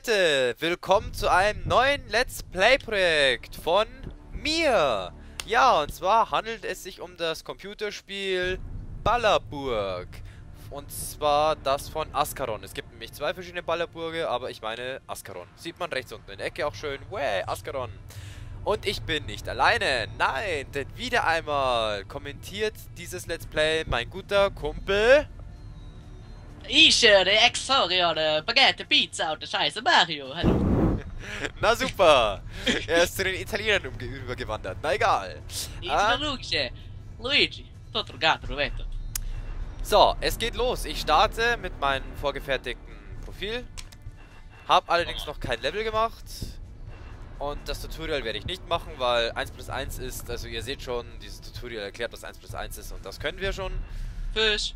Leute, willkommen zu einem neuen Let's Play Projekt von mir. Ja, und zwar handelt es sich um das Computerspiel Ballerburg. Und zwar das von Askaron. Es gibt nämlich zwei verschiedene Ballerburge, aber ich meine Askaron. Sieht man rechts unten in der Ecke auch schön. Way, Askaron. Und ich bin nicht alleine. Nein, denn wieder einmal kommentiert dieses Let's Play mein guter Kumpel... Ich körde Exorior, Baguette, Pizza und Scheiße Mario. Hallo. Na super. Er ist zu den Italienern übergewandert. Na egal. Ah. Luigi. Tutto gatto, rovetto. So, es geht los. Ich starte mit meinem vorgefertigten Profil. Hab allerdings noch kein Level gemacht. Und das Tutorial werde ich nicht machen, weil 1 plus 1 ist, also ihr seht schon, dieses Tutorial erklärt, was 1 plus 1 ist und das können wir schon. Fisch.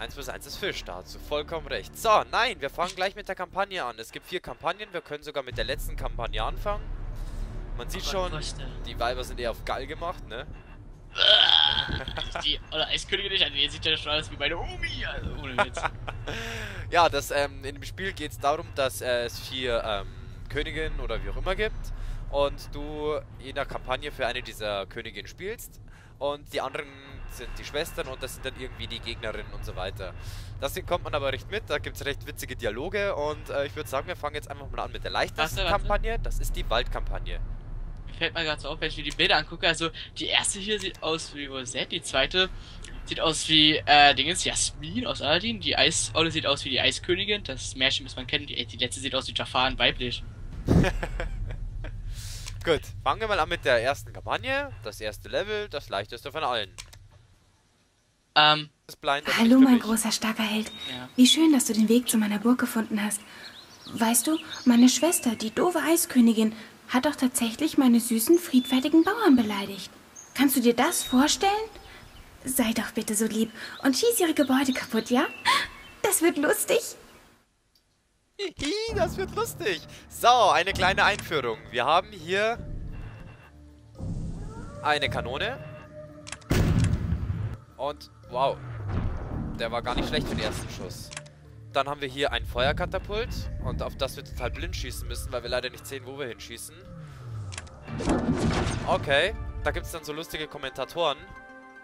1 plus 1 ist Fisch, da hast du vollkommen recht. So, nein, wir fangen gleich mit der Kampagne an. Es gibt vier Kampagnen, wir können sogar mit der letzten Kampagne anfangen. Man sieht schon, die Weiber sind eher auf geil gemacht, ne? Die, oder Eiskönigin nicht, also ihr seht ja schon alles wie meine Omi, also ohne Witz. Ja, das, ähm, in dem Spiel geht es darum, dass äh, es vier ähm, Königinnen oder wie auch immer gibt und du in der Kampagne für eine dieser Königinnen spielst und die anderen sind die Schwestern und das sind dann irgendwie die Gegnerinnen und so weiter. Deswegen kommt man aber recht mit, da gibt es recht witzige Dialoge und äh, ich würde sagen, wir fangen jetzt einfach mal an mit der leichtesten Warte, warte. Kampagne, das ist die Waldkampagne. Mir fällt mal gerade so auf, wenn ich mir die Bilder angucke, also die erste hier sieht aus wie Rosette, die zweite sieht aus wie, äh, Dingens, Jasmin aus Aladdin, die Eis, Olle sieht aus wie die Eiskönigin, das Märchen, das man kennt, die, die letzte sieht aus wie Jafar in weiblich. Gut, fangen wir mal an mit der ersten Kampagne, das erste Level, das leichteste von allen. Ähm, Das Blind aber Hallo, mein großer, starker Held. ja. Wie schön, dass du den Weg zu meiner Burg gefunden hast. Weißt du, meine Schwester, die doofe Eiskönigin, hat doch tatsächlich meine süßen, friedfertigen Bauern beleidigt. Kannst du dir das vorstellen? Sei doch bitte so lieb und schieß ihre Gebäude kaputt, ja? Das wird lustig. Das wird lustig. So, eine kleine Einführung. Wir haben hier eine Kanone. Und, wow, der war gar nicht schlecht für den ersten Schuss. Dann haben wir hier ein Feuerkatapult. Und auf das wir total blind schießen müssen, weil wir leider nicht sehen, wo wir hinschießen. Okay, da gibt es dann so lustige Kommentatoren.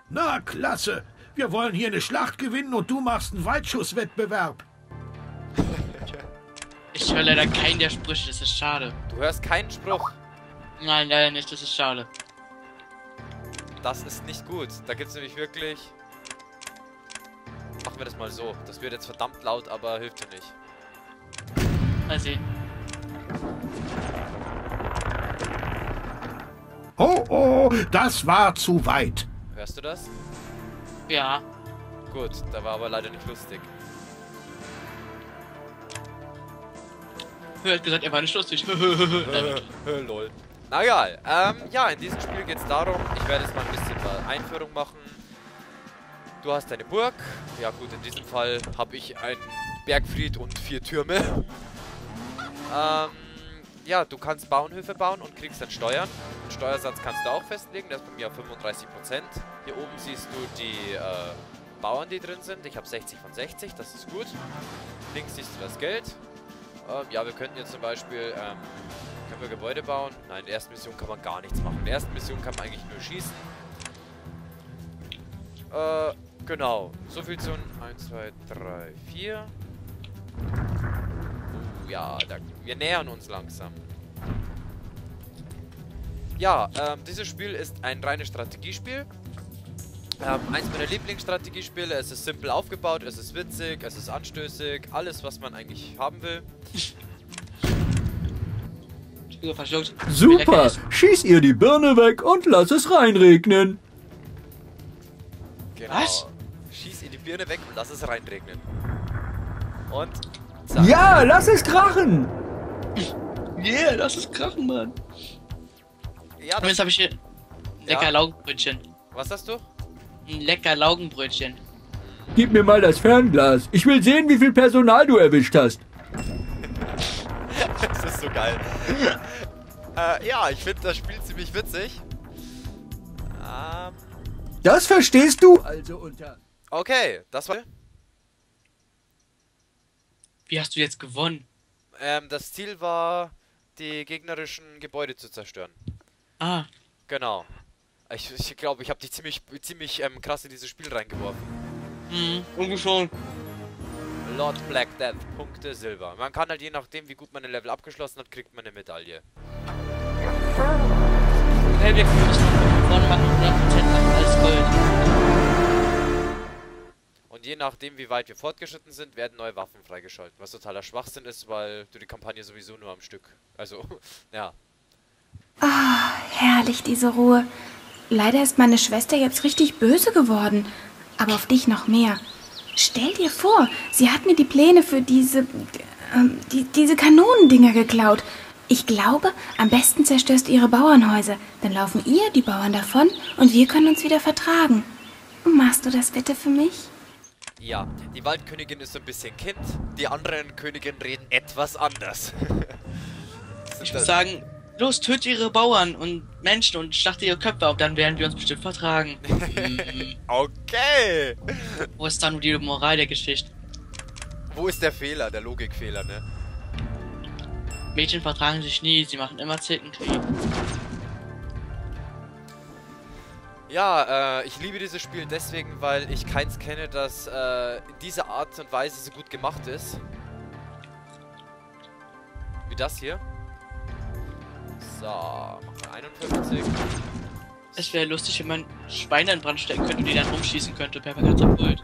Na, klasse. Wir wollen hier eine Schlacht gewinnen und du machst einen Weitschusswettbewerb. Ich höre leider keinen der Sprüche, das ist schade. Du hörst keinen Spruch. Nein, leider nicht, das ist schade. Das ist nicht gut. Da gibt es nämlich wirklich... Machen wir das mal so. Das wird jetzt verdammt laut, aber hilft dir nicht. Mal sehen. Oh, oh, das war zu weit. Hörst du das? Ja. Gut, da war aber leider nicht lustig. Er hat gesagt, er war. Damit. Äh, lol. Na egal. Ähm, ja, in diesem Spiel geht es darum, ich werde jetzt mal ein bisschen mal Einführung machen. Du hast deine Burg. Ja gut, in diesem Fall habe ich einen Bergfried und vier Türme. ähm, ja, du kannst Bauernhöfe bauen und kriegst dann Steuern. Den Steuersatz kannst du auch festlegen, der ist bei mir auf 35%. Hier oben siehst du die äh, Bauern, die drin sind. Ich habe 60 von 60, das ist gut. Links siehst du das Geld. Ähm, ja, wir könnten jetzt zum Beispiel, ähm, können wir Gebäude bauen? Nein, in der ersten Mission kann man gar nichts machen. In der ersten Mission kann man eigentlich nur schießen. Äh, genau. So viel zu 1, 2, 3, 4. Uh, ja, da, wir nähern uns langsam. Ja, ähm, dieses Spiel ist ein reines Strategiespiel. Ähm, eins meiner Lieblingsstrategiespiele. Es ist simpel aufgebaut, es ist witzig, es ist anstößig, alles, was man eigentlich haben will. Super! Schieß ihr die Birne weg und lass es reinregnen. Genau. Was? Schieß in die Birne weg und lass es reinregnen. Und zack. Ja, lass es krachen! Yeah, lass es krachen, Mann. Ja, Und das, jetzt habe ich hier lecker Ja. Laugenbrötchen. was hast du? Ein lecker Laugenbrötchen. Gib mir mal das Fernglas. Ich will sehen, wie viel Personal du erwischt hast. das ist so geil. äh, ja, ich finde das Spiel ziemlich witzig. Ähm, Das verstehst du? Also unter. okay, das war... Wie hast du jetzt gewonnen? Ähm, das Ziel war, die gegnerischen Gebäude zu zerstören. Ah, Genau. Ich glaube, ich, glaub, ich habe dich ziemlich, ziemlich ähm, krass in dieses Spiel reingeworfen. hm, irgendwie schon. Lord Black Death, Punkte Silber. Man kann halt je nachdem, wie gut man ein Level abgeschlossen hat, kriegt man eine Medaille. Hey, wir können noch vorne machen, 100% machen, alles Gold. Und je nachdem, wie weit wir fortgeschritten sind, werden neue Waffen freigeschaltet. Was totaler Schwachsinn ist, weil du die Kampagne sowieso nur am Stück. Also, ja. Herrlich, diese Ruhe. Leider ist meine Schwester jetzt richtig böse geworden. Aber auf dich noch mehr. Stell dir vor, sie hat mir die Pläne für diese. ähm, die, diese Kanonendinger geklaut. Ich glaube, am besten zerstörst du ihre Bauernhäuser. Dann laufen ihr, die Bauern, davon und wir können uns wieder vertragen. Machst du das bitte für mich? Ja, die Waldkönigin ist so ein bisschen Kind, die anderen Königinnen reden etwas anders. Ich würde sagen, los, tötet ihre Bauern und Menschen und schlachte ihre Köpfe auf, dann werden wir uns bestimmt vertragen. Okay! Wo ist dann die Moral der Geschichte? Wo ist der Fehler, der Logikfehler, ne? Mädchen vertragen sich nie, sie machen immer Zickenkrieg. Ja, äh, ich liebe dieses Spiel deswegen, weil ich keins kenne, das äh, in dieser Art und Weise so gut gemacht ist. Wie das hier. So, machen wir 51. Es wäre lustig, wenn man Schweine in Brand stecken könnte und die dann rumschießen könnte per Katapult.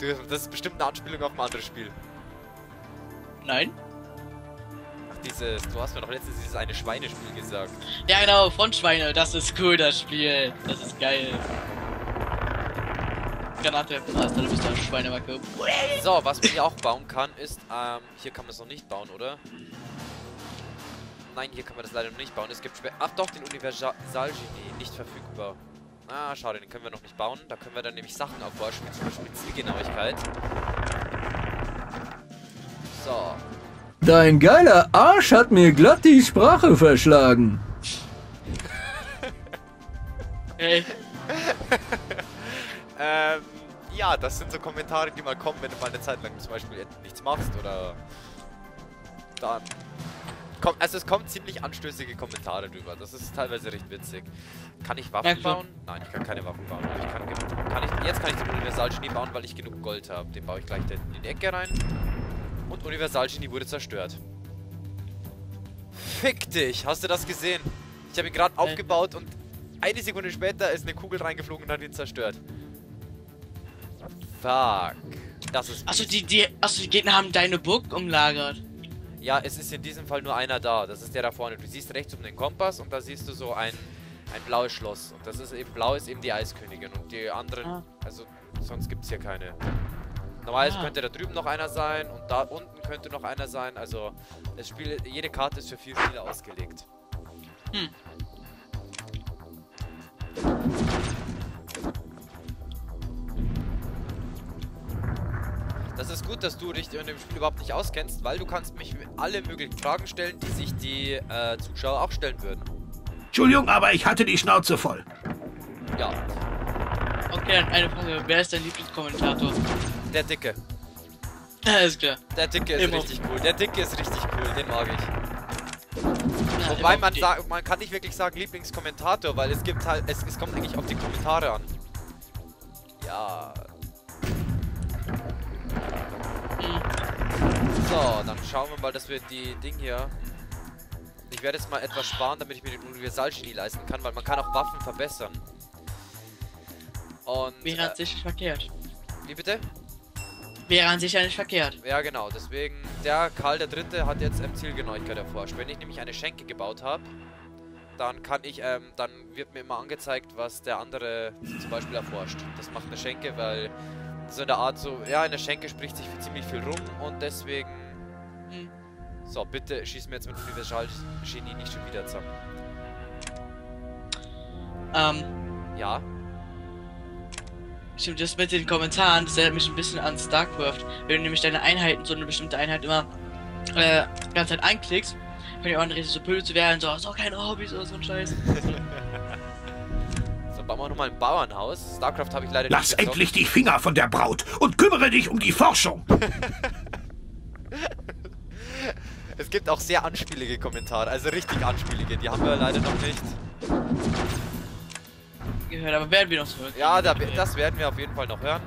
Du, das ist bestimmt eine Anspielung auf ein anderes Spiel. Nein? Ach, dieses, du hast mir doch letztens dieses eine Schweinespiel gesagt. Ja genau, Frontschweine, das ist cool, das Spiel. Das ist geil. Granate, ah, du bist ein Schweinemacke. So, was man hier auch bauen kann, ist, ähm, hier kann man es noch nicht bauen, oder? Nein, hier kann man das leider noch nicht bauen. Es gibt Spe Ach doch, den Universalgenie, nicht verfügbar. Ah, schade, den können wir noch nicht bauen. Da können wir dann nämlich Sachen wie zum Beispiel Zielgenauigkeit. So. Dein geiler Arsch hat mir glatt die Sprache verschlagen. Hey, Ähm, ja, das sind so Kommentare, die mal kommen, wenn du mal eine Zeit lang zum Beispiel nichts machst oder dann. Kommt, also es kommen ziemlich anstößige Kommentare drüber. Das ist teilweise recht witzig. Kann ich Waffen Ja, bauen? Nein, ich kann keine Waffen bauen. Ich kann, kann ich, jetzt kann ich den Universalgenie bauen, weil ich genug Gold habe. Den baue ich gleich in die Ecke rein. Und Universalgenie wurde zerstört. Fick dich! Hast du das gesehen? Ich habe ihn gerade aufgebaut und eine Sekunde später ist eine Kugel reingeflogen und hat ihn zerstört. Fuck. Das ist. achso mies. die, die, achso, die Gegner haben deine Burg umlagert. Ja, es ist in diesem Fall nur einer da. Das ist der da vorne. Du siehst rechts um den Kompass und da siehst du so ein, ein blaues Schloss. Und das ist eben blau ist eben die Eiskönigin. Und die anderen, Ah. also sonst gibt es hier keine. Normalerweise Ah. könnte da drüben noch einer sein und da unten könnte noch einer sein. Also das Spiel, jede Karte ist für vier Spieler ausgelegt. Hm. Gut, dass du dich in dem Spiel überhaupt nicht auskennst, weil du kannst mich alle möglichen Fragen stellen, die sich die äh, Zuschauer auch stellen würden. Entschuldigung, aber ich hatte die Schnauze voll. Ja, Okay, dann eine Frage. Wer ist dein Lieblingskommentator? der Dicke. Alles klar. Der Dicke ist Immer. richtig cool. Der Dicke ist richtig cool, den mag ich. Ja, Wobei man sagt, man kann nicht wirklich sagen Lieblingskommentator, weil es gibt halt, es, es kommt eigentlich auf die Kommentare an. Ja. So, dann schauen wir mal, dass wir die Ding hier. Ich werde jetzt mal etwas sparen, damit ich mir den Universalgenie leisten kann, weil man kann auch Waffen verbessern. Und. Wäre an Äh, sich nicht verkehrt. wie bitte? Wäre an sich ja nicht verkehrt. Ja, genau. Deswegen, der Karl der Dritte hat jetzt ähm, Zielgenauigkeit erforscht. Wenn ich nämlich eine Schenke gebaut habe, dann kann ich, ähm, dann wird mir immer angezeigt, was der andere zum Beispiel erforscht. Das macht eine Schenke, weil so in der Art so, ja, in der Schenke spricht sich ziemlich viel rum und deswegen. So, bitte schieß mir jetzt mit Universal-Genie nicht schon wieder zusammen. Ähm, Ja, stimmt, das mit den Kommentaren, das erinnert mich ein bisschen an StarCraft. Wenn du nämlich deine Einheiten, so eine bestimmte Einheit immer äh, die ganze Zeit einklickst, können die anderen so böse zu werden, so, so keine Hobbys oder so ein Scheiß. so bauen wir nochmal ein Bauernhaus. StarCraft habe ich leider Lass nicht gezockt. endlich die Finger von der Braut und kümmere dich um die Forschung. Es gibt auch sehr anspielige Kommentare, also richtig anspielige, die haben wir leider noch nicht. Gehört, aber werden wir noch so hören. Ja, da, das werden wir auf jeden Fall noch hören.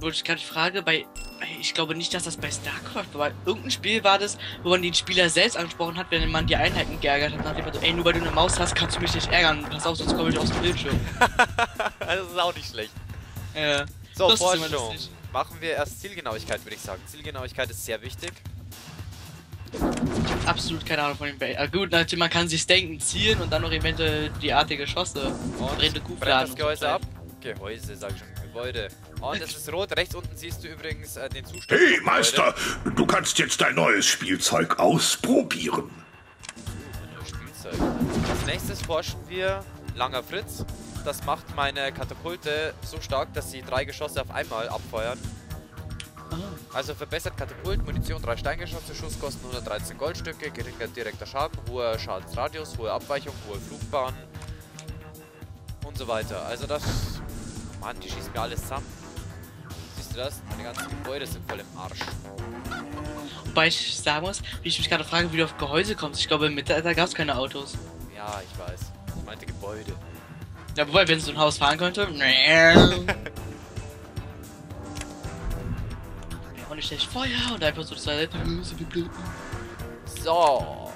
Wo ich gerade frage, bei. Ich glaube nicht, dass das bei StarCraft war. Irgendein Spiel war das, wo man den Spieler selbst angesprochen hat, wenn man die Einheiten geärgert hat. Nach dem Motto, ey, nur weil du eine Maus hast, kannst du mich nicht ärgern. Pass auf, sonst komme ich aus dem Bildschirm. das ist auch nicht schlecht. Ja. So, lustig. Machen wir erst Zielgenauigkeit, würde ich sagen. Zielgenauigkeit ist sehr wichtig. Absolut keine Ahnung von dem Bait. Ah, gut, natürlich, man kann sich denken, zielen und dann noch eventuell die Art der Geschosse. Und drehende brennt Kuhfladen. das Gehäuse ab. Gehäuse, sag ich schon. Gebäude. Und es ist rot. Rechts unten siehst du übrigens äh, den Zustand. Hey, Meister, du kannst jetzt dein neues Spielzeug ausprobieren. Spielzeug. Als nächstes forschen wir Langer Fritz. Das macht meine Katapulte so stark, dass sie drei Geschosse auf einmal abfeuern. Also verbessert Katapult, Munition, drei Steingeschosse, Schusskosten 113 Goldstücke, geringer direkter Schaden, hoher Schadensradius, hohe Abweichung, hohe Flugbahn und so weiter. Also das... Mann, die schießen mir alles zusammen. Siehst du das? Meine ganzen Gebäude sind voll im Arsch. Wobei ich sagen muss, wie ich mich gerade frage, wie du auf Gehäuse kommst. Ich glaube, im Mittelalter gab es keine Autos. Ja, ich weiß. Ich meinte Gebäude. Ja, wobei, wenn so ein Haus fahren könnte. Ich stelle Feuer und einfach so zur Seite. So.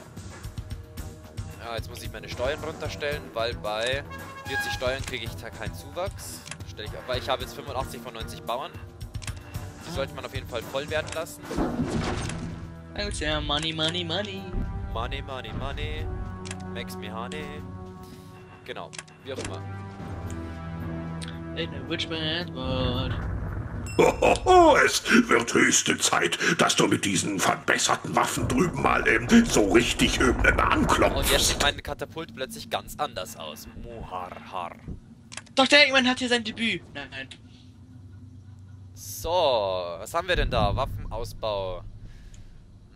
Ja, jetzt muss ich meine Steuern runterstellen, weil bei 40 Steuern kriege ich da keinen Zuwachs. Stelle ich auf, weil ich habe jetzt 85 von 90 Bauern. Die sollte man auf jeden Fall voll werden lassen. Ja, money, money, money. Money, money, money. Makes me honey. Genau, wie auch immer. In a rich man's world. Hohoho, es wird höchste Zeit, dass du mit diesen verbesserten Waffen drüben mal ähm, so richtig ähm, Und jetzt anklopfst. sieht mein Katapult plötzlich ganz anders aus. Muharhar. Dr. Eggman hat hier sein Debüt. Nein, nein. So, was haben wir denn da? Waffenausbau.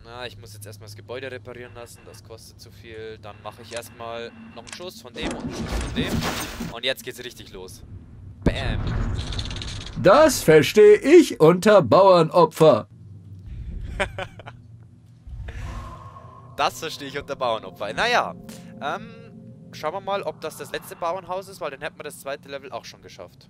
Na, ich muss jetzt erstmal das Gebäude reparieren lassen, das kostet zu viel. Dann mache ich erstmal noch einen Schuss von dem und einen Schuss von dem. Und jetzt geht's richtig los. Bam. Das verstehe ich unter Bauernopfer. Das verstehe ich unter Bauernopfer. Naja, ähm, schauen wir mal, ob das das letzte Bauernhaus ist, weil dann hätten wir das zweite Level auch schon geschafft.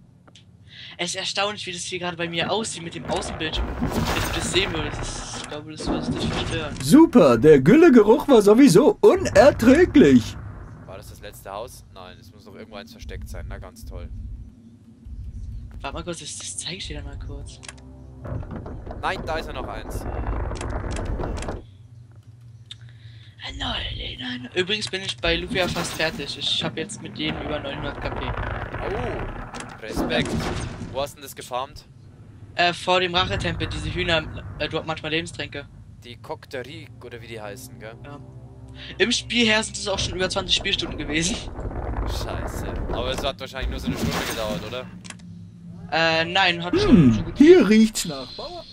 Es ist erstaunlich, wie das hier gerade bei mir aussieht mit dem Außenbildschirm. Wenn du das sehen würdest, das- ich glaube, das würde dich verstören. Super, der Güllegeruch war sowieso unerträglich. War das das letzte Haus? Nein, es muss noch irgendwo eins versteckt sein. Na, ganz toll. Warte mal kurz, das, das zeige ich dir dann mal kurz. Nein, da ist ja noch eins. Ah, nein, nein. Übrigens bin ich bei Luffy ja fast fertig. Ich habe jetzt mit jedem über 900 KP. Oh, Respekt. Wo hast du denn das gefarmt? Äh, vor dem Rachetempel, diese Hühner äh, droppt manchmal Lebenstränke. Die Kokterik oder wie die heißen, gell? Ja. Im Spiel her sind es auch schon über 20 Spielstunden gewesen. Scheiße. Aber es hat wahrscheinlich nur so eine Stunde gedauert, oder? Äh, nein, hat schon Hm, gut hier riecht's nach Bauern.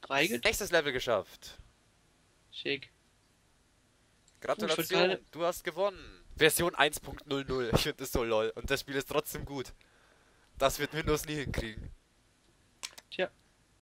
drei get- Nächstes Level geschafft. Schick. Gratulation, gerade- du hast gewonnen. Version 1.00. Ich finde das so lol. Und das Spiel ist trotzdem gut. Das wird Windows nie hinkriegen. Tja,